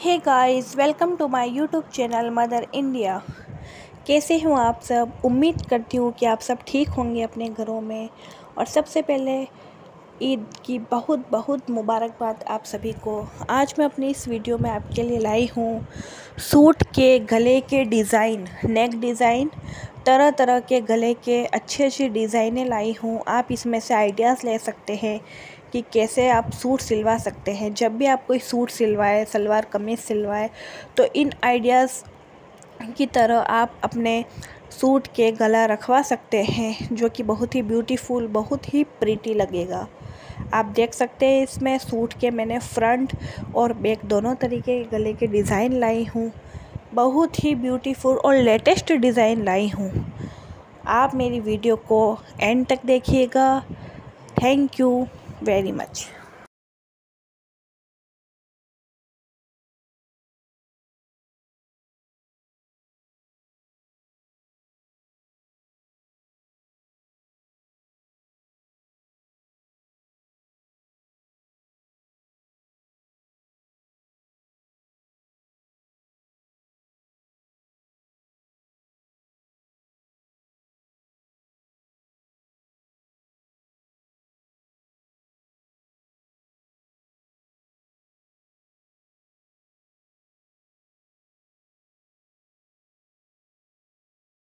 Hey guys welcome to my YouTube channel mother India कैसे हूँ आप सब? उम्मीद करती हूँ कि आप सब ठीक होंगे अपने घरों में। और सबसे पहले ईद की बहुत बहुत मुबारकबाद आप सभी को। आज मैं अपनी इस वीडियो में आपके लिए लाई हूँ सूट के गले के डिज़ाइन, नेक डिज़ाइन तरह तरह के गले के अच्छे अच्छे डिज़ाइनें लाई हूँ। आप इसमें से आइडियाज़ ले सकते हैं कि कैसे आप सूट सिलवा सकते हैं। जब भी आप कोई सूट सिलवाए, सलवार कमीज़ सिलवाए तो इन आइडियाज़ की तरह आप अपने सूट के गला रखवा सकते हैं, जो कि बहुत ही ब्यूटीफुल बहुत ही प्रीटी लगेगा। आप देख सकते हैं इसमें सूट के मैंने फ्रंट और बैक दोनों तरीके के गले के डिज़ाइन लाई हूँ। बहुत ही ब्यूटीफुल और लेटेस्ट डिज़ाइन लाई हूँ। आप मेरी वीडियो को एंड तक देखिएगा। Thank you very much